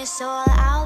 your soul out.